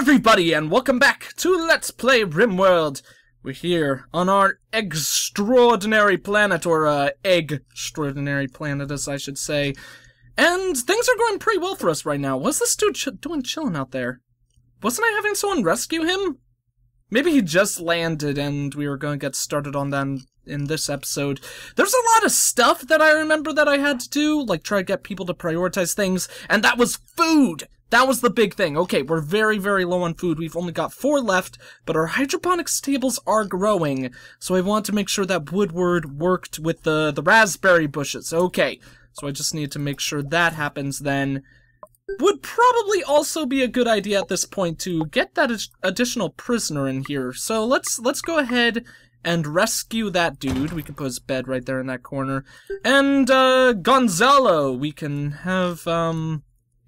everybody, and welcome back to Let's Play RimWorld. We're here on our extraordinary planet, or uh, egg-extraordinary planet, as I should say. And things are going pretty well for us right now. What's this dude ch doing chilling out there? Wasn't I having someone rescue him? Maybe he just landed and we were going to get started on that in this episode. There's a lot of stuff that I remember that I had to do, like try to get people to prioritize things, and that was food! That was the big thing. Okay, we're very, very low on food. We've only got four left, but our hydroponics tables are growing. So I want to make sure that Woodward worked with the, the raspberry bushes. Okay, so I just need to make sure that happens then. Would probably also be a good idea at this point to get that additional prisoner in here. So let's let's go ahead and rescue that dude. We can put his bed right there in that corner. And, uh, Gonzalo, we can have, um,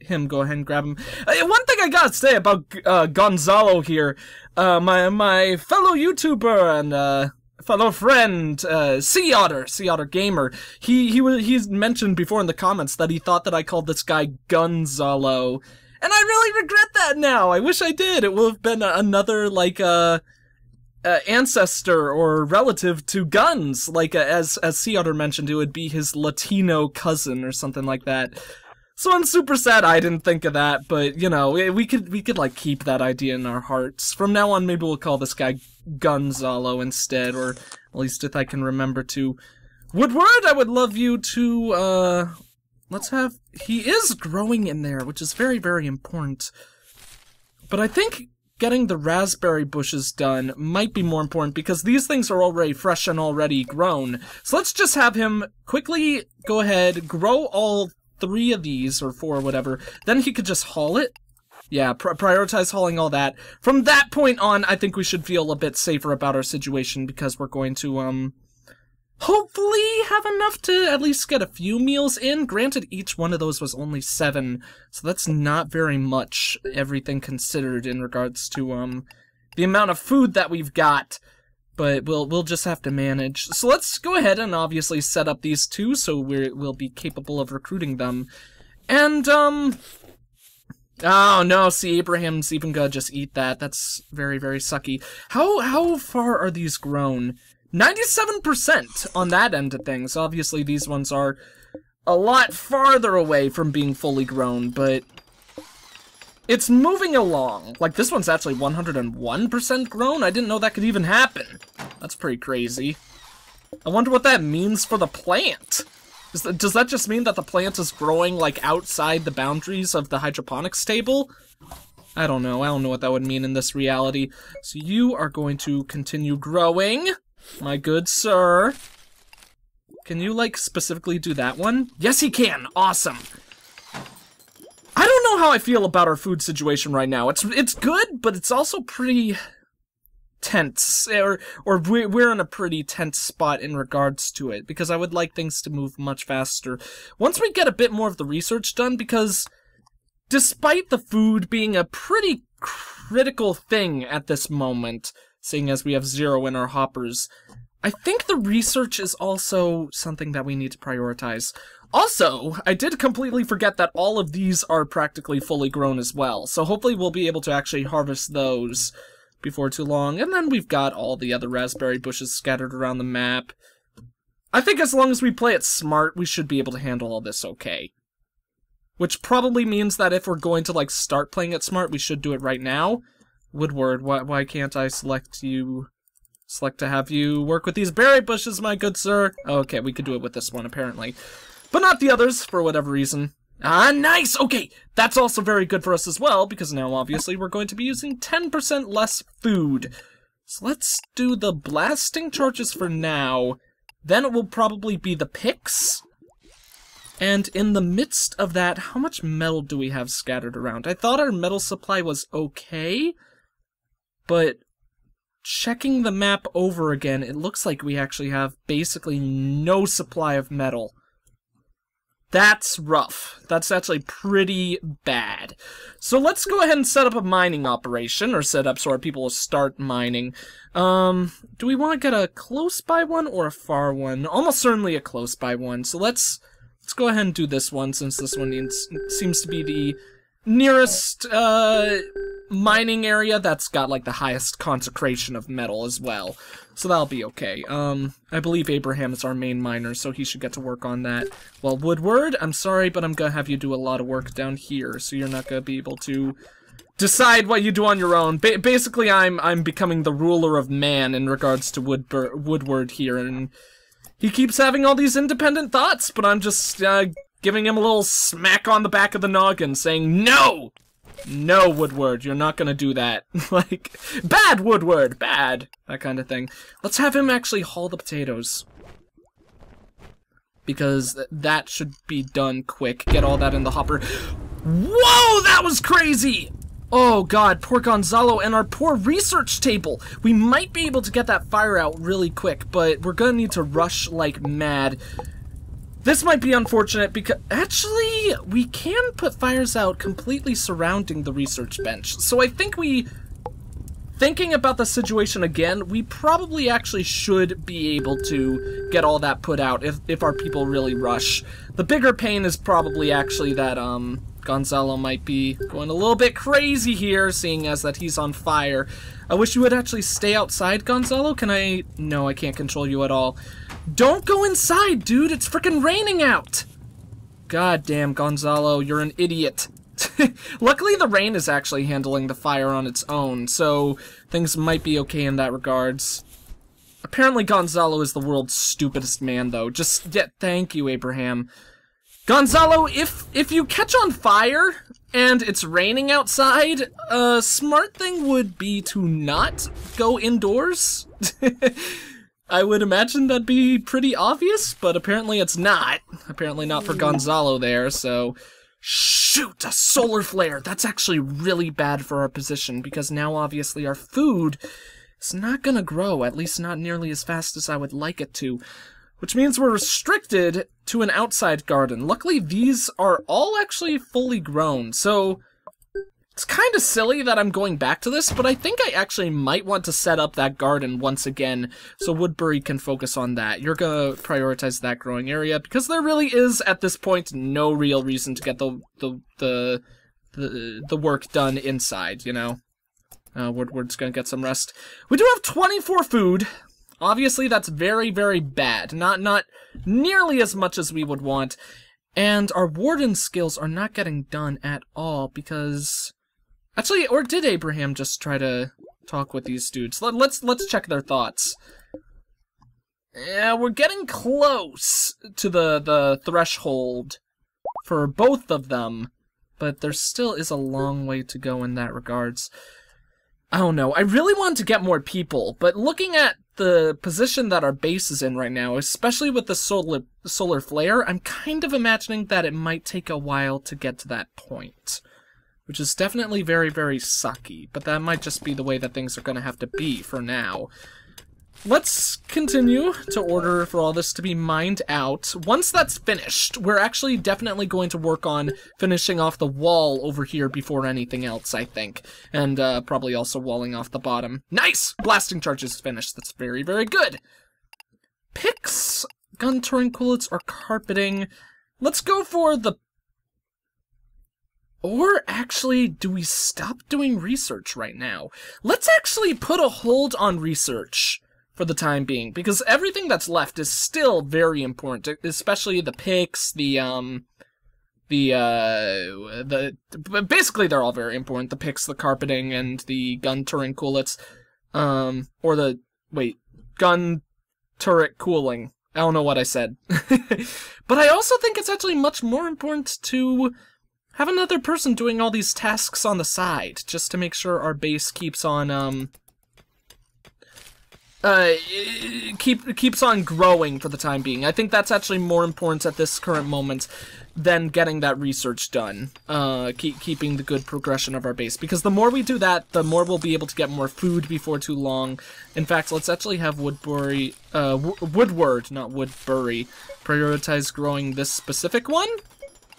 him go ahead and grab him. Uh, one thing I gotta say about uh, Gonzalo here, uh, my my fellow YouTuber and uh, fellow friend, uh, Sea Otter, Sea Otter Gamer, he he was he's mentioned before in the comments that he thought that I called this guy Gonzalo, and I really regret that now. I wish I did. It would have been another like uh. Uh, ancestor or relative to guns, like uh, as as Sea Otter mentioned, it would be his Latino cousin or something like that. So I'm super sad I didn't think of that, but you know, we could we could like keep that idea in our hearts. From now on, maybe we'll call this guy Gonzalo instead, or at least if I can remember to. Woodward, I would love you to, uh, let's have, he is growing in there, which is very, very important. But I think getting the raspberry bushes done might be more important because these things are already fresh and already grown. So let's just have him quickly go ahead, grow all three of these, or four, or whatever, then he could just haul it. Yeah, pr prioritize hauling all that. From that point on, I think we should feel a bit safer about our situation because we're going to, um, hopefully have enough to at least get a few meals in. Granted, each one of those was only seven, so that's not very much, everything considered in regards to, um, the amount of food that we've got but we'll we'll just have to manage. So let's go ahead and obviously set up these two so we will be capable of recruiting them. And um Oh no, see Abraham's even gonna just eat that. That's very, very sucky. How how far are these grown? 97% on that end of things. Obviously these ones are a lot farther away from being fully grown, but it's moving along. Like, this one's actually 101% grown? I didn't know that could even happen. That's pretty crazy. I wonder what that means for the plant. Does that just mean that the plant is growing, like, outside the boundaries of the hydroponics table? I don't know. I don't know what that would mean in this reality. So you are going to continue growing, my good sir. Can you, like, specifically do that one? Yes, he can! Awesome! Know how I feel about our food situation right now. It's it's good, but it's also pretty tense, or or we're in a pretty tense spot in regards to it because I would like things to move much faster once we get a bit more of the research done. Because despite the food being a pretty critical thing at this moment, seeing as we have zero in our hoppers, I think the research is also something that we need to prioritize. Also, I did completely forget that all of these are practically fully grown as well, so hopefully we'll be able to actually harvest those before too long. And then we've got all the other raspberry bushes scattered around the map. I think as long as we play it smart, we should be able to handle all this okay. Which probably means that if we're going to, like, start playing it smart, we should do it right now. Woodward, why, why can't I select you Select to have you work with these berry bushes, my good sir. okay, we could do it with this one, apparently. But not the others, for whatever reason. Ah, nice! Okay, that's also very good for us as well, because now, obviously, we're going to be using 10% less food. So let's do the blasting charges for now. Then it will probably be the picks. And in the midst of that, how much metal do we have scattered around? I thought our metal supply was okay, but checking the map over again, it looks like we actually have basically no supply of metal. That's rough. That's actually pretty bad. So let's go ahead and set up a mining operation, or set up so our people will start mining. Um, do we want to get a close by one or a far one? Almost certainly a close by one. So let's let's go ahead and do this one, since this one needs, seems to be the nearest, uh, mining area that's got like the highest consecration of metal as well. So that'll be okay. Um, I believe Abraham is our main miner, so he should get to work on that. Well, Woodward, I'm sorry, but I'm gonna have you do a lot of work down here, so you're not gonna be able to decide what you do on your own. Ba basically, I'm I'm becoming the ruler of man in regards to Woodbur Woodward here, and he keeps having all these independent thoughts, but I'm just uh, giving him a little smack on the back of the noggin, saying, No! No, Woodward, you're not gonna do that. like, bad, Woodward, bad. That kind of thing. Let's have him actually haul the potatoes. Because th that should be done quick. Get all that in the hopper. Whoa, that was crazy! Oh god, poor Gonzalo and our poor research table. We might be able to get that fire out really quick, but we're gonna need to rush like mad. This might be unfortunate because actually we can put fires out completely surrounding the research bench. So I think we thinking about the situation again, we probably actually should be able to get all that put out if if our people really rush. The bigger pain is probably actually that um Gonzalo might be going a little bit crazy here, seeing as that he's on fire. I wish you would actually stay outside, Gonzalo. Can I? No, I can't control you at all. Don't go inside, dude. It's freaking raining out. God damn, Gonzalo, you're an idiot. Luckily, the rain is actually handling the fire on its own, so things might be okay in that regards. Apparently, Gonzalo is the world's stupidest man, though. Just, yeah, thank you, Abraham. Gonzalo, if if you catch on fire and it's raining outside, a smart thing would be to not go indoors. I would imagine that'd be pretty obvious, but apparently it's not. Apparently not for Gonzalo there, so... Shoot, a solar flare! That's actually really bad for our position, because now obviously our food is not gonna grow, at least not nearly as fast as I would like it to. Which means we're restricted to an outside garden. Luckily, these are all actually fully grown, so it's kind of silly that I'm going back to this, but I think I actually might want to set up that garden once again so Woodbury can focus on that. You're gonna prioritize that growing area because there really is, at this point, no real reason to get the the the the, the work done inside, you know? Uh, Woodward's gonna get some rest. We do have 24 food. Obviously, that's very, very bad. Not not nearly as much as we would want. And our warden skills are not getting done at all because Actually, or did Abraham just try to talk with these dudes? Let, let's let's check their thoughts. Yeah, we're getting close to the the threshold for both of them, but there still is a long way to go in that regards. I don't know. I really want to get more people, but looking at the position that our base is in right now, especially with the solar solar flare, I'm kind of imagining that it might take a while to get to that point which is definitely very, very sucky, but that might just be the way that things are going to have to be for now. Let's continue to order for all this to be mined out. Once that's finished, we're actually definitely going to work on finishing off the wall over here before anything else, I think. And uh, probably also walling off the bottom. Nice! Blasting charge is finished. That's very, very good. Picks, gun turret coolets, or carpeting. Let's go for the or actually, do we stop doing research right now? Let's actually put a hold on research for the time being, because everything that's left is still very important, especially the picks, the, um, the, uh, the, basically they're all very important, the picks, the carpeting, and the gun turret coolets, um, or the, wait, gun turret cooling. I don't know what I said. but I also think it's actually much more important to have another person doing all these tasks on the side, just to make sure our base keeps on, um... Uh, keep, keeps on growing for the time being. I think that's actually more important at this current moment than getting that research done. Uh, keep, keeping the good progression of our base. Because the more we do that, the more we'll be able to get more food before too long. In fact, let's actually have Woodbury, uh, Woodward, not Woodbury, prioritize growing this specific one.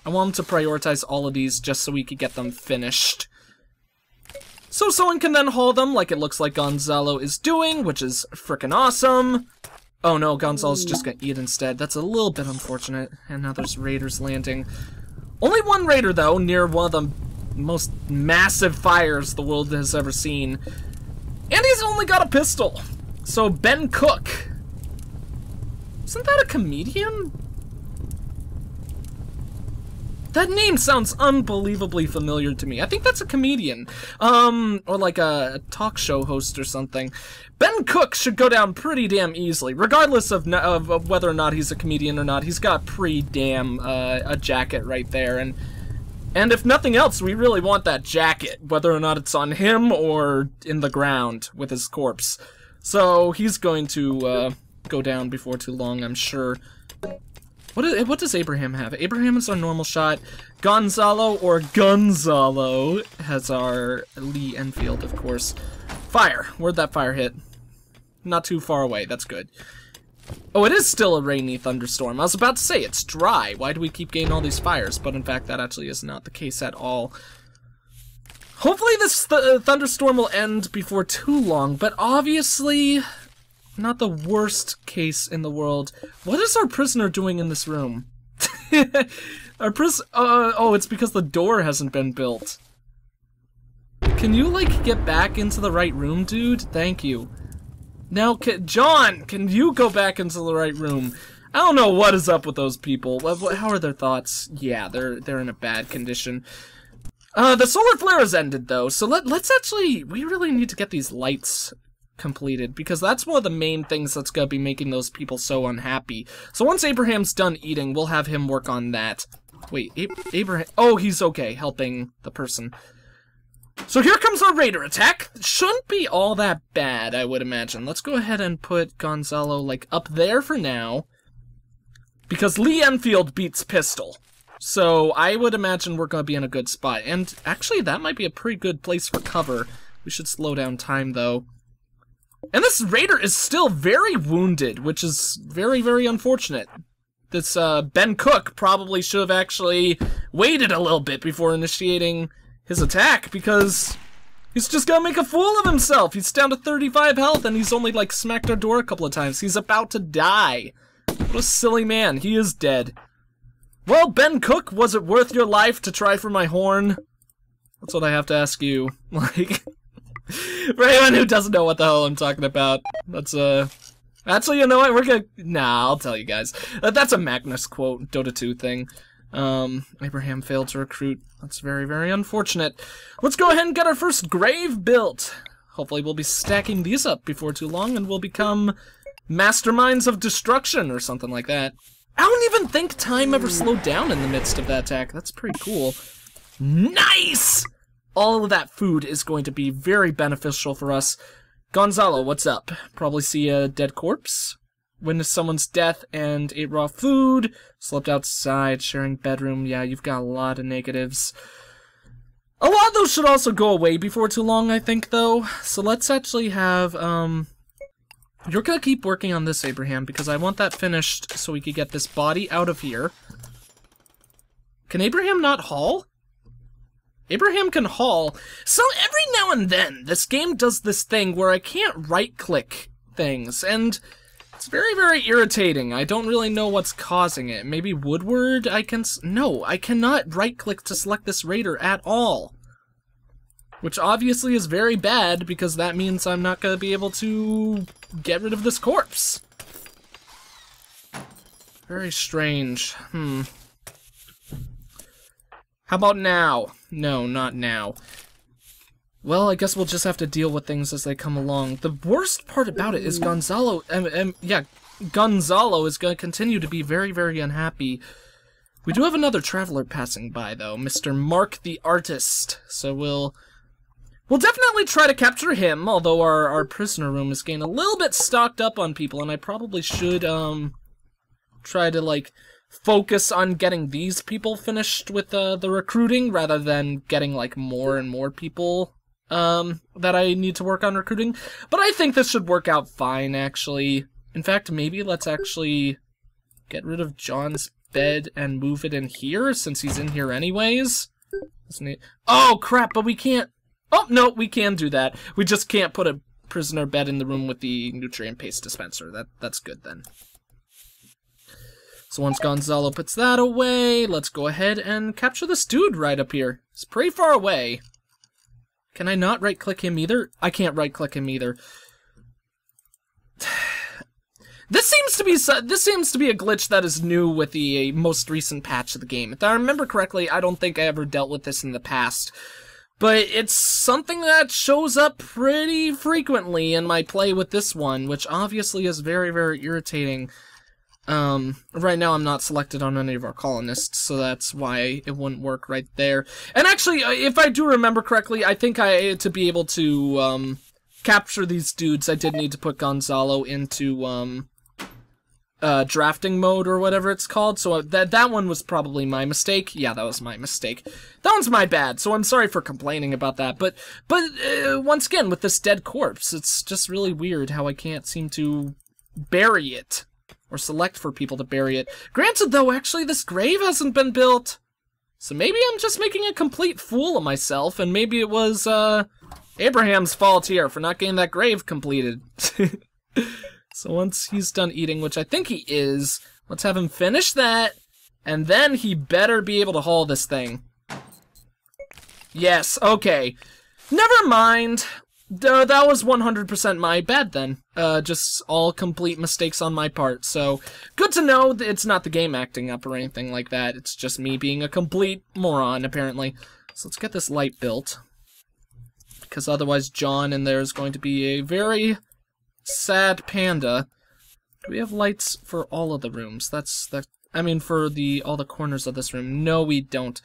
I want him to prioritize all of these just so we could get them finished. So someone can then haul them like it looks like Gonzalo is doing, which is freaking awesome. Oh no, Gonzalo's just gonna eat instead. That's a little bit unfortunate. And now there's raiders landing. Only one raider though, near one of the most massive fires the world has ever seen. And he's only got a pistol. So Ben Cook. Isn't that a comedian? That name sounds unbelievably familiar to me. I think that's a comedian. Um, or like a, talk show host or something. Ben Cook should go down pretty damn easily, regardless of, of, of whether or not he's a comedian or not. He's got pretty damn uh, a jacket right there, and and if nothing else, we really want that jacket, whether or not it's on him or in the ground with his corpse. So he's going to uh, go down before too long, I'm sure. What, is, what does Abraham have? Abraham is our normal shot. Gonzalo or Gonzalo has our Lee Enfield, of course. Fire. Where'd that fire hit? Not too far away. That's good. Oh, it is still a rainy thunderstorm. I was about to say, it's dry. Why do we keep getting all these fires? But in fact, that actually is not the case at all. Hopefully this th thunderstorm will end before too long, but obviously not the worst case in the world. What is our prisoner doing in this room? our pris- uh, oh, it's because the door hasn't been built. Can you, like, get back into the right room, dude? Thank you. Now, can, John, can you go back into the right room? I don't know what is up with those people. How are their thoughts? Yeah, they're they're in a bad condition. Uh, the solar flare has ended, though, so let, let's actually... We really need to get these lights completed because that's one of the main things that's going to be making those people so unhappy. So once Abraham's done eating, we'll have him work on that. Wait, Ab Abraham... Oh, he's okay, helping the person. So here comes our raider attack. Shouldn't be all that bad, I would imagine. Let's go ahead and put Gonzalo, like, up there for now. Because Lee Enfield beats Pistol. So I would imagine we're going to be in a good spot. And actually, that might be a pretty good place for cover. We should slow down time, though. And this raider is still very wounded, which is very, very unfortunate. This uh, Ben Cook probably should have actually waited a little bit before initiating his attack because he's just gonna make a fool of himself. He's down to 35 health and he's only like smacked our door a couple of times. He's about to die. What a silly man. He is dead. Well, Ben Cook, was it worth your life to try for my horn? That's what I have to ask you. Like, for anyone who doesn't know what the hell I'm talking about, that's uh, actually, you know what? We're gonna. Nah, I'll tell you guys. That's a Magnus quote, Dota 2 thing. Um, Abraham failed to recruit. That's very, very unfortunate. Let's go ahead and get our first grave built. Hopefully we'll be stacking these up before too long and we'll become masterminds of destruction or something like that. I don't even think time ever slowed down in the midst of that attack. That's pretty cool. Nice! All of that food is going to be very beneficial for us. Gonzalo, what's up? Probably see a dead corpse? witnessed someone's death and ate raw food, slept outside, sharing bedroom. Yeah, you've got a lot of negatives. A lot of those should also go away before too long, I think, though. So let's actually have, um... You're gonna keep working on this, Abraham, because I want that finished so we could get this body out of here. Can Abraham not haul? Abraham can haul. So every now and then, this game does this thing where I can't right-click things, and it's very, very irritating. I don't really know what's causing it. Maybe Woodward I can... no, I cannot right-click to select this raider at all. Which obviously is very bad, because that means I'm not going to be able to get rid of this corpse. Very strange. Hmm. How about now? No, not now. Well, I guess we'll just have to deal with things as they come along. The worst part about it is Gonzalo, um, um, yeah, Gonzalo is going to continue to be very, very unhappy. We do have another traveler passing by, though, Mr. Mark the Artist. So we'll we'll definitely try to capture him, although our, our prisoner room is getting a little bit stocked up on people, and I probably should um try to, like, focus on getting these people finished with uh, the recruiting rather than getting, like, more and more people um, that I need to work on recruiting. But I think this should work out fine, actually. In fact, maybe let's actually get rid of John's bed and move it in here, since he's in here anyways. He? Oh, crap, but we can't... Oh, no, we can do that. We just can't put a prisoner bed in the room with the nutrient paste dispenser. That That's good, then. So once Gonzalo puts that away, let's go ahead and capture this dude right up here. He's pretty far away. Can I not right-click him either? I can't right-click him either. This seems to be this seems to be a glitch that is new with the uh, most recent patch of the game. If I remember correctly, I don't think I ever dealt with this in the past. But it's something that shows up pretty frequently in my play with this one, which obviously is very, very irritating. Um, right now I'm not selected on any of our colonists, so that's why it wouldn't work right there. And actually, uh, if I do remember correctly, I think I, to be able to, um, capture these dudes, I did need to put Gonzalo into, um, uh, drafting mode or whatever it's called. So that that one was probably my mistake. Yeah, that was my mistake. That one's my bad. So I'm sorry for complaining about that. But but uh, once again, with this dead corpse, it's just really weird how I can't seem to bury it or select for people to bury it. Granted, though, actually this grave hasn't been built. So maybe I'm just making a complete fool of myself, and maybe it was uh, Abraham's fault here for not getting that grave completed. So once he's done eating, which I think he is, let's have him finish that, and then he better be able to haul this thing. Yes, okay. Never mind. That was 100% my bad then. Uh, just all complete mistakes on my part. So, good to know that it's not the game acting up or anything like that. It's just me being a complete moron, apparently. So let's get this light built. Because otherwise John in there is going to be a very sad panda. Do we have lights for all of the rooms? That's the. I mean, for the all the corners of this room. No, we don't.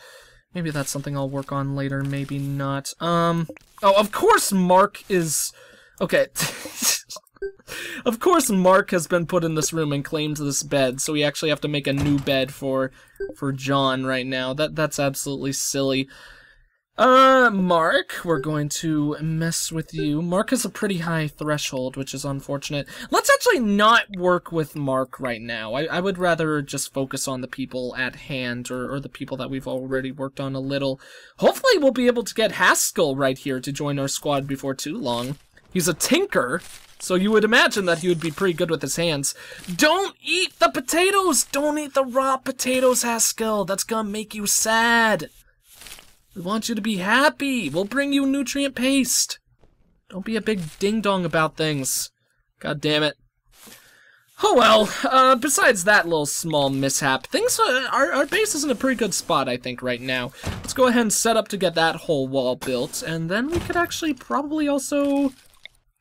Maybe that's something I'll work on later. Maybe not. Um. Oh, of course, Mark is. Okay. of course, Mark has been put in this room and claimed this bed, so we actually have to make a new bed for for John right now. That that's absolutely silly. Uh, Mark, we're going to mess with you. Mark has a pretty high threshold, which is unfortunate. Let's actually not work with Mark right now. I, I would rather just focus on the people at hand, or, or the people that we've already worked on a little. Hopefully we'll be able to get Haskell right here to join our squad before too long. He's a tinker, so you would imagine that he would be pretty good with his hands. Don't eat the potatoes! Don't eat the raw potatoes, Haskell! That's gonna make you sad! We want you to be happy. We'll bring you nutrient paste. Don't be a big ding-dong about things. God damn it. Oh well, uh, besides that little small mishap, things, uh, our, our base is in a pretty good spot, I think, right now. Let's go ahead and set up to get that whole wall built, and then we could actually probably also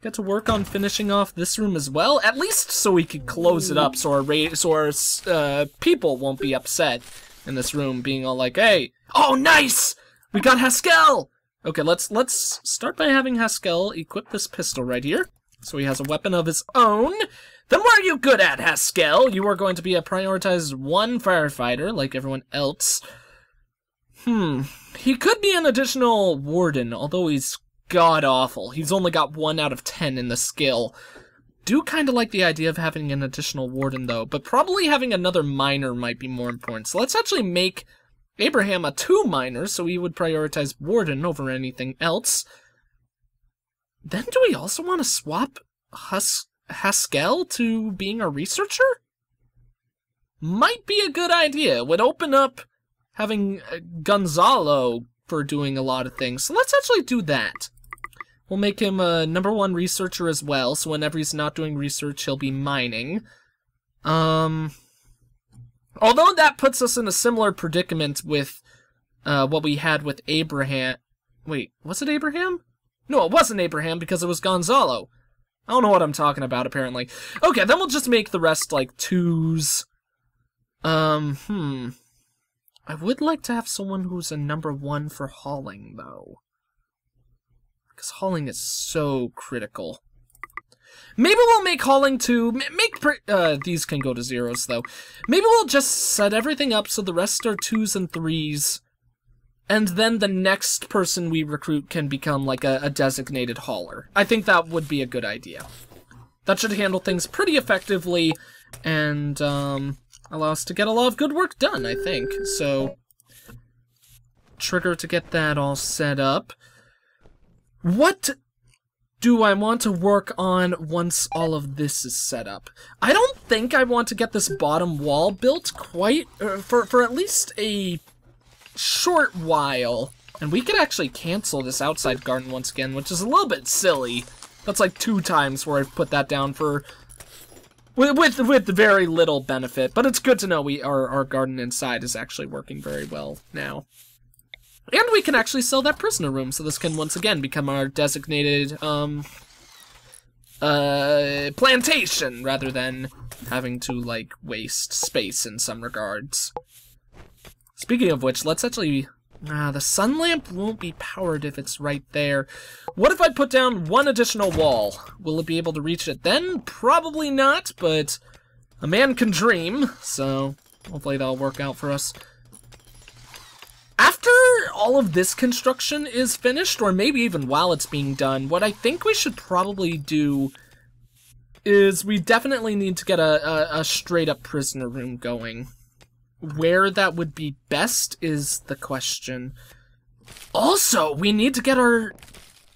get to work on finishing off this room as well, at least so we could close it up so our, so our uh, people won't be upset in this room, being all like, hey, oh, nice! We got Haskell! Okay, let's let's start by having Haskell equip this pistol right here. So he has a weapon of his own. Then what are you good at, Haskell? You are going to be a prioritized one firefighter, like everyone else. Hmm. He could be an additional warden, although he's god-awful. He's only got 1 out of 10 in the skill. Do kind of like the idea of having an additional warden, though, but probably having another miner might be more important. So let's actually make Abraham a two miner, so he would prioritize Warden over anything else. Then do we also want to swap Hus Haskell to being a researcher? Might be a good idea. Would open up having uh, Gonzalo for doing a lot of things. So let's actually do that. We'll make him a number one researcher as well, so whenever he's not doing research, he'll be mining. Um, Although that puts us in a similar predicament with uh, what we had with Abraham. Wait, was it Abraham? No, it wasn't Abraham because it was Gonzalo. I don't know what I'm talking about, apparently. Okay, then we'll just make the rest like twos. Um, hmm. I would like to have someone who's a number one for hauling, though. Because hauling is so critical. Maybe we'll make hauling to make uh, these can go to zeros though. Maybe we'll just set everything up so the rest are twos and threes, and then the next person we recruit can become like a, a designated hauler. I think that would be a good idea. That should handle things pretty effectively, and um, allow us to get a lot of good work done. I think so. Trigger to get that all set up. What do I want to work on once all of this is set up? I don't think I want to get this bottom wall built quite, uh, for, for at least a short while. And we could actually cancel this outside garden once again, which is a little bit silly. That's like two times where I've put that down for with with, with very little benefit. But it's good to know we our our garden inside is actually working very well now. And we can actually sell that prisoner room, so this can once again become our designated um uh plantation rather than having to like waste space in some regards. Speaking of which, let's actually Ah, the sun lamp won't be powered if it's right there. What if I put down one additional wall? Will it be able to reach it then? Probably not, but a man can dream, so hopefully that'll work out for us. After all of this construction is finished, or maybe even while it's being done, what I think we should probably do is we definitely need to get a, a, a straight-up prisoner room going. Where that would be best is the question. Also, we need to get our...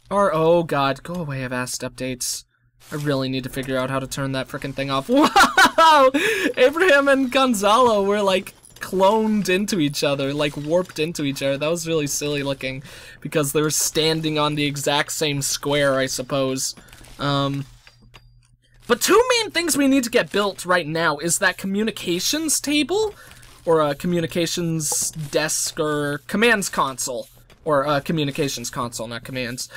Our... Oh, God. Go away, I've asked updates. I really need to figure out how to turn that freaking thing off. Wow! Abraham and Gonzalo were, like, cloned into each other, like, warped into each other. That was really silly looking, because they were standing on the exact same square, I suppose. Um... But two main things we need to get built right now is that communications table or a communications desk or commands console or a communications console, not commands.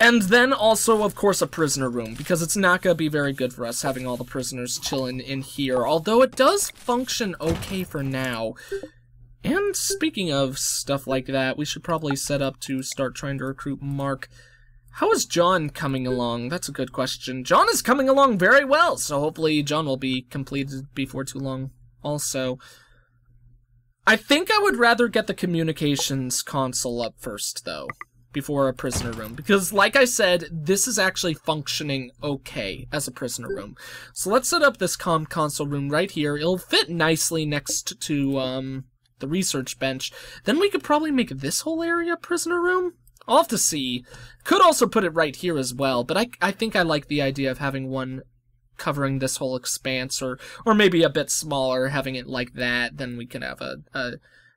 And then also, of course, a prisoner room, because it's not going to be very good for us having all the prisoners chilling in here, although it does function okay for now. And speaking of stuff like that, we should probably set up to start trying to recruit Mark. How is John coming along? That's a good question. John is coming along very well, so hopefully John will be completed before too long also. I think I would rather get the communications console up first, though, before a prisoner room. Because, like I said, this is actually functioning okay as a prisoner room. So let's set up this com console room right here. It'll fit nicely next to um, the research bench. Then we could probably make this whole area a prisoner room. I'll have to see. Could also put it right here as well, but I, I think I like the idea of having one covering this whole expanse or or maybe a bit smaller having it like that then we can have a, a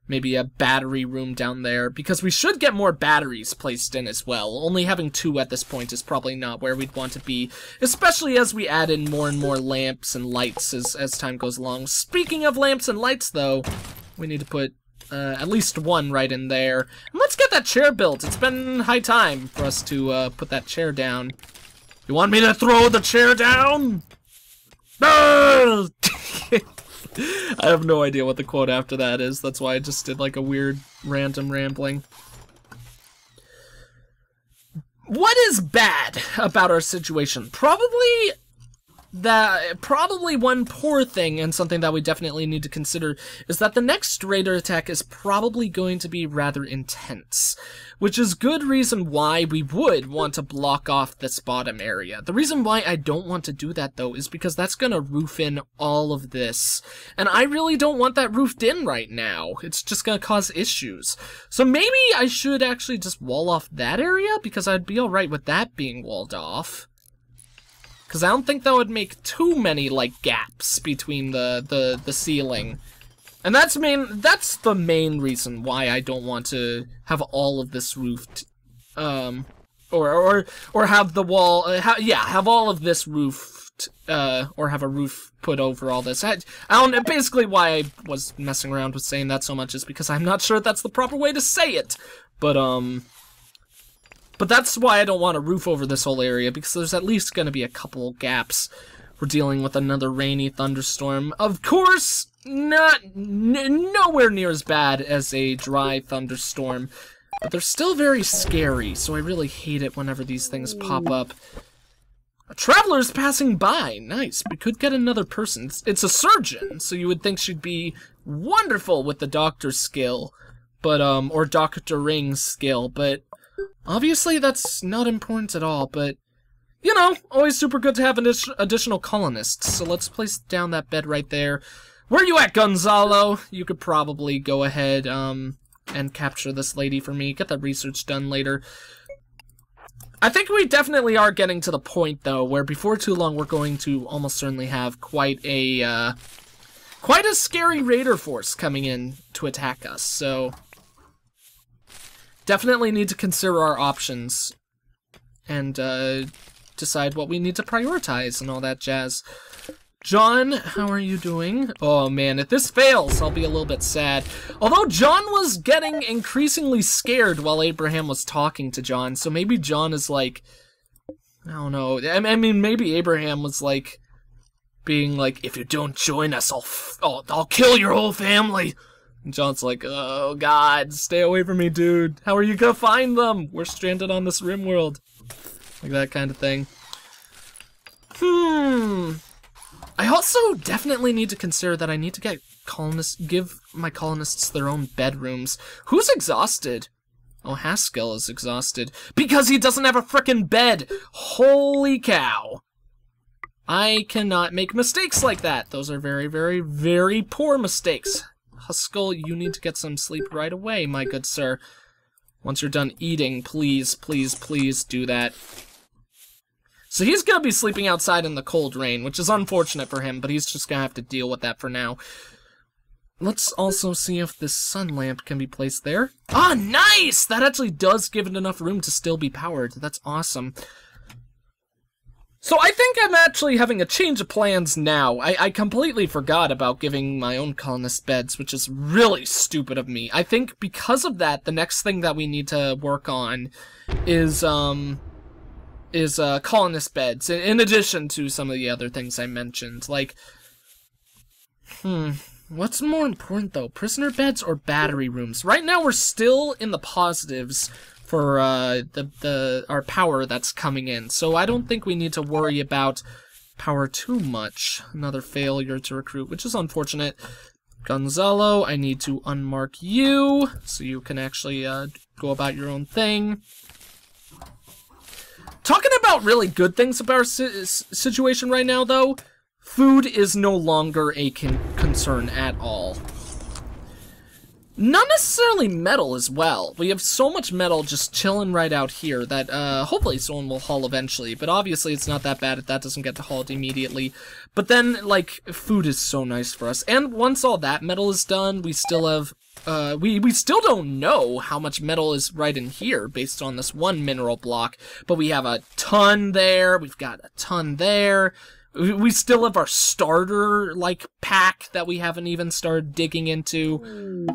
maybe a battery room down there because we should get more batteries placed in as well only having two at this point is probably not where we'd want to be especially as we add in more and more lamps and lights as, as time goes along speaking of lamps and lights though we need to put uh, at least one right in there. And let's get that chair built. It's been high time for us to uh, put that chair down. You want me to throw the chair down? I have no idea what the quote after that is. That's why I just did like a weird random rambling. What is bad about our situation? Probably that probably one poor thing and something that we definitely need to consider is that the next raider attack is probably going to be rather intense, which is good reason why we would want to block off this bottom area. The reason why I don't want to do that though is because that's going to roof in all of this, and I really don't want that roofed in right now. It's just going to cause issues. So maybe I should actually just wall off that area because I'd be alright with that being walled off. Because I don't think that would make too many, like, gaps between the, the, the ceiling. And that's main, that's the main reason why I don't want to have all of this roofed, um, or, or, or have the wall, uh, ha yeah, have all of this roofed, uh, or have a roof put over all this. I, I don't, basically why I was messing around with saying that so much is because I'm not sure that's the proper way to say it. But, um, but that's why I don't want a roof over this whole area, because there's at least going to be a couple gaps. We're dealing with another rainy thunderstorm. Of course, not nowhere near as bad as a dry thunderstorm, but they're still very scary, so I really hate it whenever these things pop up. A traveler's passing by. Nice. We could get another person. It's a surgeon, so you would think she'd be wonderful with the doctor's skill, but um, or Doctor Ring's skill, but Obviously, that's not important at all, but, you know, always super good to have additional colonists, so let's place down that bed right there. Where are you at, Gonzalo? You could probably go ahead, um, and capture this lady for me, get that research done later. I think we definitely are getting to the point, though, where before too long we're going to almost certainly have quite a, uh, quite a scary raider force coming in to attack us, so... Definitely need to consider our options and, uh, decide what we need to prioritize and all that jazz. John, how are you doing? Oh man, if this fails, I'll be a little bit sad. Although John was getting increasingly scared while Abraham was talking to John, so maybe John is like, I don't know. I mean, maybe Abraham was like, being like, if you don't join us, I'll, I'll, I'll kill your whole family. And John's like, oh god, stay away from me, dude. How are you gonna find them? We're stranded on this rim world. Like that kind of thing. Hmm. I also definitely need to consider that I need to get colonists, give my colonists their own bedrooms. Who's exhausted? Oh, Haskell is exhausted. Because he doesn't have a frickin' bed! Holy cow! I cannot make mistakes like that. Those are very, very, very poor mistakes. Haskell, you need to get some sleep right away, my good sir. Once you're done eating, please, please, please do that. So he's gonna be sleeping outside in the cold rain, which is unfortunate for him, but he's just gonna have to deal with that for now. Let's also see if this sun lamp can be placed there. Ah, nice! That actually does give it enough room to still be powered. That's awesome. So I think I'm actually having a change of plans now. I, I completely forgot about giving my own colonist beds, which is really stupid of me. I think because of that, the next thing that we need to work on is, um, is uh, colonist beds, in addition to some of the other things I mentioned. Like, hmm, what's more important though, prisoner beds or battery rooms? Right now we're still in the positives for uh, the the our power that's coming in, so I don't think we need to worry about power too much. Another failure to recruit, which is unfortunate. Gonzalo, I need to unmark you so you can actually uh, go about your own thing. Talking about really good things about our si situation right now, though, food is no longer a con concern at all. Not necessarily metal as well. We have so much metal just chilling right out here that uh, hopefully someone will haul eventually, but obviously it's not that bad if that doesn't get to hauled immediately. But then, like, food is so nice for us. And once all that metal is done, we still have uh, we, we still don't know how much metal is right in here based on this one mineral block, but we have a ton there, we've got a ton there, we still have our starter, like, pack that we haven't even started digging into.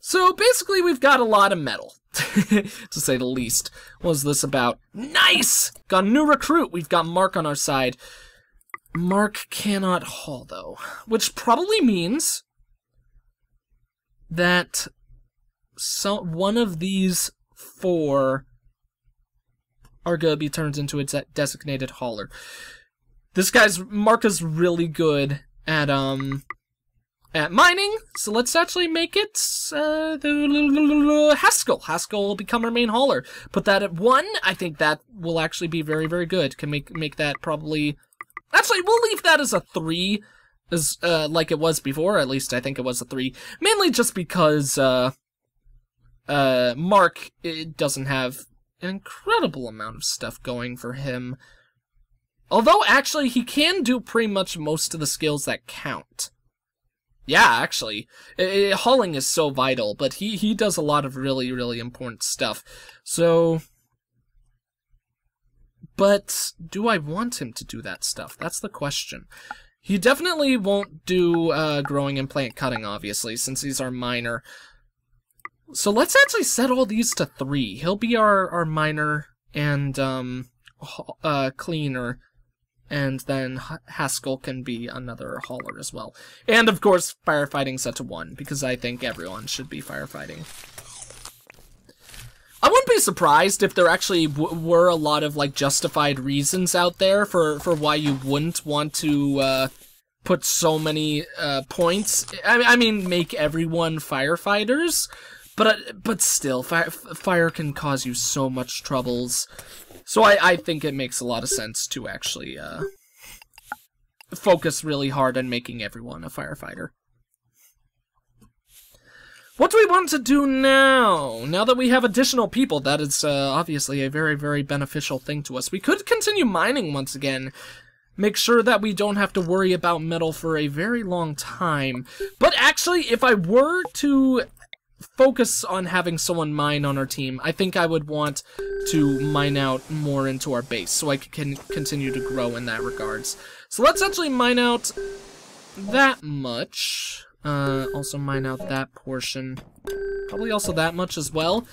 So basically we've got a lot of metal, to say the least. What was this about? Nice! Got a new recruit, we've got Mark on our side. Mark cannot haul, though, which probably means that so one of these four are gonna be turned into a de designated hauler. This guy's Mark is really good at um at mining, so let's actually make it uh, the Haskell. Haskell will become our main hauler. Put that at one. I think that will actually be very very good. Can make make that probably. Actually, we'll leave that as a three as uh, like it was before. At least I think it was a three. Mainly just because uh, uh, Mark it doesn't have an incredible amount of stuff going for him. Although actually he can do pretty much most of the skills that count. Yeah, actually, it, it, hauling is so vital, but he he does a lot of really really important stuff. So. But do I want him to do that stuff? That's the question. He definitely won't do uh, growing and plant cutting, obviously, since he's our miner. So let's actually set all these to three. He'll be our, our miner and um, uh, cleaner, and then Haskell can be another hauler as well. And of course, firefighting set to one, because I think everyone should be firefighting. I wouldn't be surprised if there actually were a lot of like justified reasons out there for for why you wouldn't want to uh, put so many uh, points. I, I mean, make everyone firefighters, but uh, but still, fire fire can cause you so much troubles. So I I think it makes a lot of sense to actually uh, focus really hard on making everyone a firefighter. What do we want to do now? Now that we have additional people, that is uh, obviously a very, very beneficial thing to us. We could continue mining once again. Make sure that we don't have to worry about metal for a very long time. But actually, if I were to focus on having someone mine on our team, I think I would want to mine out more into our base so I can continue to grow in that regards. So let's actually mine out that much. Uh, also mine out that portion. Probably also that much as well.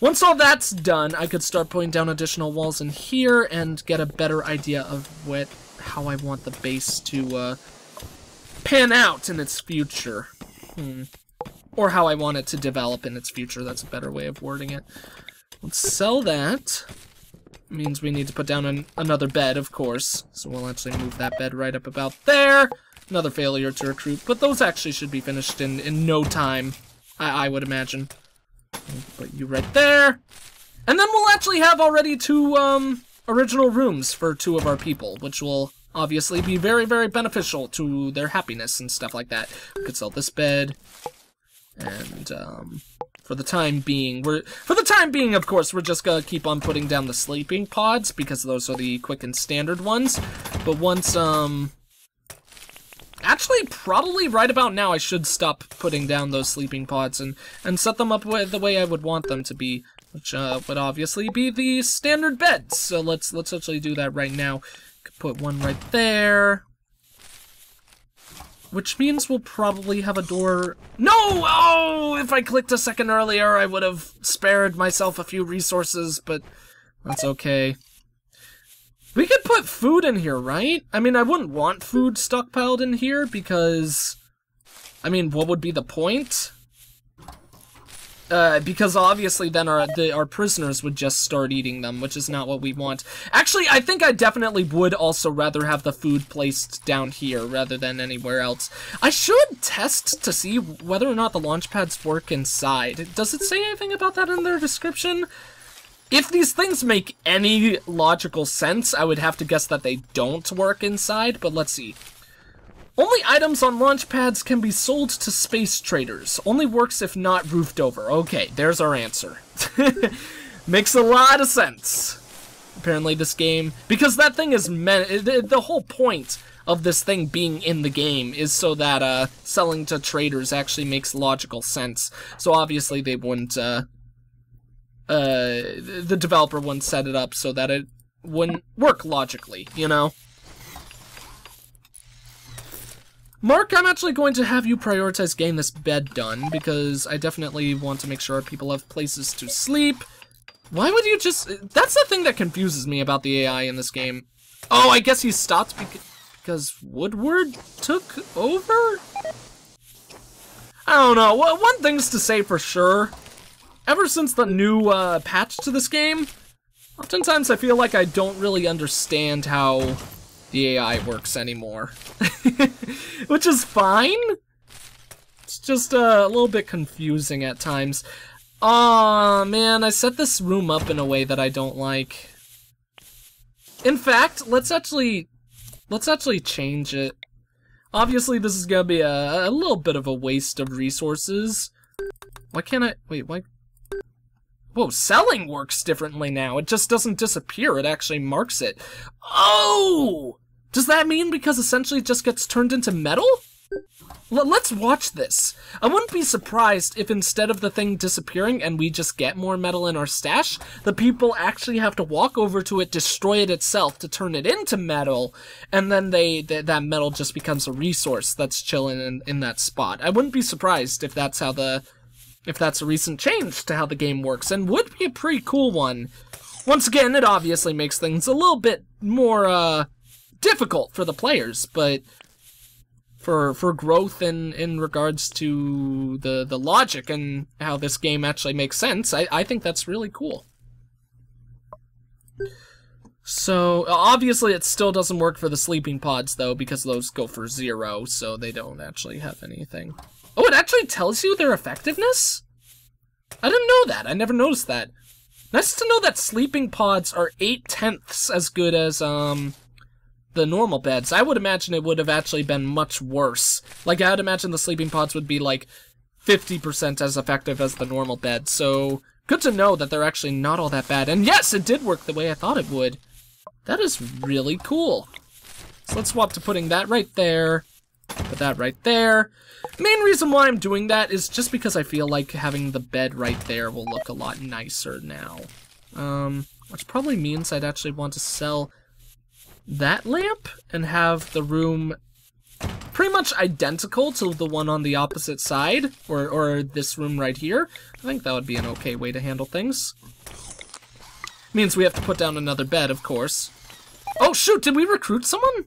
Once all that's done, I could start putting down additional walls in here and get a better idea of what, how I want the base to uh, pan out in its future. Hmm. Or how I want it to develop in its future, that's a better way of wording it. Let's sell that. Means we need to put down an, another bed, of course. So we'll actually move that bed right up about there. Another failure to recruit, but those actually should be finished in, in no time, I, I would imagine. Put you right there. And then we'll actually have already two um, original rooms for two of our people, which will obviously be very, very beneficial to their happiness and stuff like that. We could sell this bed, and um, for the time being, we're for the time being, of course, we're just gonna keep on putting down the sleeping pods because those are the quick and standard ones. But once um Actually, probably right about now I should stop putting down those sleeping pods and, and set them up with the way I would want them to be, which uh, would obviously be the standard beds. So let's let's actually do that right now. Put one right there. Which means we'll probably have a door... No! Oh! If I clicked a second earlier, I would have spared myself a few resources, but that's okay. We could put food in here, right? I mean, I wouldn't want food stockpiled in here because... I mean, what would be the point? Uh, because obviously then our the, our prisoners would just start eating them, which is not what we want. Actually, I think I definitely would also rather have the food placed down here rather than anywhere else. I should test to see whether or not the launch pads work inside. Does it say anything about that in their description? If these things make any logical sense, I would have to guess that they don't work inside, but let's see. Only items on launch pads can be sold to space traders. Only works if not roofed over. Okay, there's our answer. Makes a lot of sense. Apparently this game, because that thing is meant, the whole point of this thing being in the game is so that uh, selling to traders actually makes logical sense. So obviously they wouldn't uh, uh, the developer wouldn't set it up so that it wouldn't work logically, you know? Mark, I'm actually going to have you prioritize getting this bed done, because I definitely want to make sure people have places to sleep. Why would you just... That's the thing that confuses me about the AI in this game. Oh, I guess he stopped because Woodward took over? I don't know. One thing's to say for sure ever since the new uh, patch to this game, oftentimes I feel like I don't really understand how the AI works anymore. Which is fine. It's just uh, a little bit confusing at times. Aw, man, I set this room up in a way that I don't like. In fact, let's actually... Let's actually change it. Obviously, this is gonna be a, a little bit of a waste of resources. Why can't I... Wait, why... Whoa, selling works differently now. It just doesn't disappear, it actually marks it. Oh! Does that mean because essentially it just gets turned into metal? L let's watch this. I wouldn't be surprised if instead of the thing disappearing and we just get more metal in our stash, the people actually have to walk over to it, destroy it itself to turn it into metal, and then they th that metal just becomes a resource that's chilling in, in that spot. I wouldn't be surprised if that's how the if that's a recent change to how the game works, and would be a pretty cool one. Once again, it obviously makes things a little bit more, uh, difficult for the players, but for for growth in in regards to the the logic and how this game actually makes sense, I, I think that's really cool. So, obviously it still doesn't work for the sleeping pods, though, because those go for zero, so they don't actually have anything. Oh, it actually tells you their effectiveness? I didn't know that. I never noticed that. Nice to know that sleeping pods are eight-tenths as good as, um, the normal beds. I would imagine it would have actually been much worse. Like, I would imagine the sleeping pods would be, like, 50% as effective as the normal bed, so good to know that they're actually not all that bad. And yes, it did work the way I thought it would. That is really cool. So let's swap to putting that right there, put that right there. Main reason why I'm doing that is just because I feel like having the bed right there will look a lot nicer now. Um, which probably means I'd actually want to sell that lamp and have the room pretty much identical to the one on the opposite side, or, or this room right here. I think that would be an okay way to handle things. Means we have to put down another bed, of course. Oh shoot, did we recruit someone?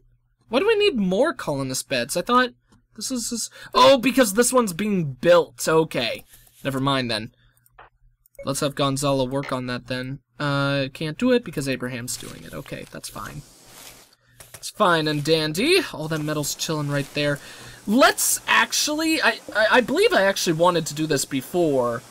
Why do we need more colonist beds? I thought this is... This... Oh, because this one's being built. Okay. Never mind then. Let's have Gonzalo work on that then. Uh, can't do it because Abraham's doing it. Okay, that's fine. It's fine and dandy. All that metal's chilling right there. Let's actually... I, I, I believe I actually wanted to do this before,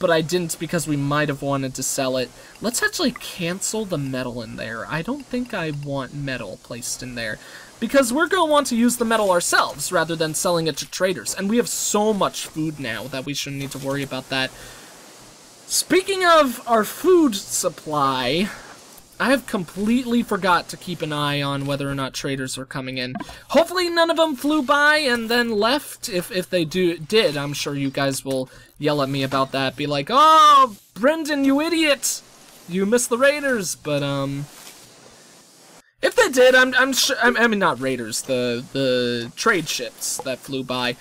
but I didn't because we might have wanted to sell it. Let's actually cancel the metal in there. I don't think I want metal placed in there because we're going to want to use the metal ourselves rather than selling it to traders. And we have so much food now that we shouldn't need to worry about that. Speaking of our food supply, I have completely forgot to keep an eye on whether or not traders are coming in. Hopefully none of them flew by and then left. If if they do did, I'm sure you guys will yell at me about that. Be like, "Oh, Brendan, you idiot! You missed the raiders." But um, if they did, I'm I'm sure. I mean, not raiders, the the trade ships that flew by.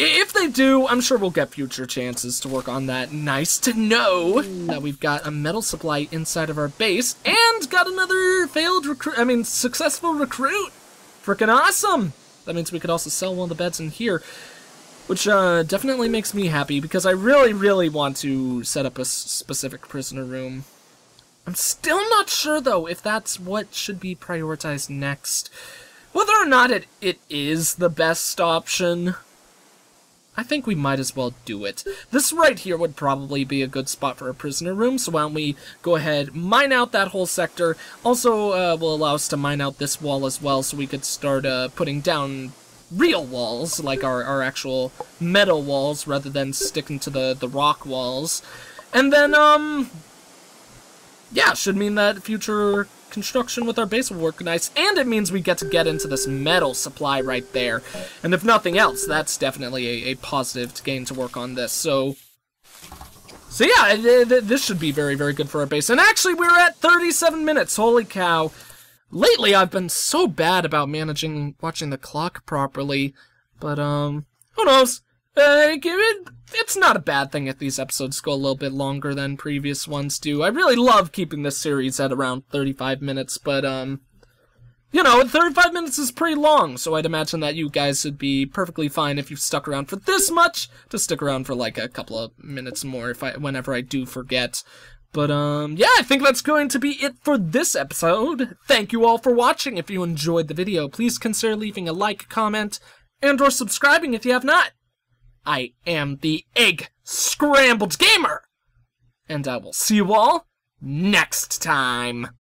If they do, I'm sure we'll get future chances to work on that. Nice to know that we've got a metal supply inside of our base and got another failed recruit, I mean, successful recruit. Freaking awesome. That means we could also sell one of the beds in here, which uh, definitely makes me happy because I really, really want to set up a specific prisoner room. I'm still not sure, though, if that's what should be prioritized next. Whether or not it, it is the best option, I think we might as well do it. This right here would probably be a good spot for a prisoner room, so why don't we go ahead, mine out that whole sector. Also, uh, will allow us to mine out this wall as well, so we could start uh, putting down real walls, like our, our actual metal walls, rather than sticking to the, the rock walls. And then, um, yeah, should mean that future construction with our base will work nice, and it means we get to get into this metal supply right there. And if nothing else, that's definitely a, a positive to gain to work on this. So, so yeah, this should be very, very good for our base. And actually, we're at 37 minutes. Holy cow. Lately, I've been so bad about managing watching the clock properly. But, um, who knows? Uh, it, it's not a bad thing if these episodes go a little bit longer than previous ones do. I really love keeping this series at around 35 minutes, but, um, you know, 35 minutes is pretty long, so I'd imagine that you guys would be perfectly fine if you've stuck around for this much, to stick around for like a couple of minutes more if I, whenever I do forget. But, um, yeah, I think that's going to be it for this episode. Thank you all for watching. If you enjoyed the video, please consider leaving a like, comment, and or subscribing if you have not. I am the Egg Scrambled Gamer! And I will see you all next time.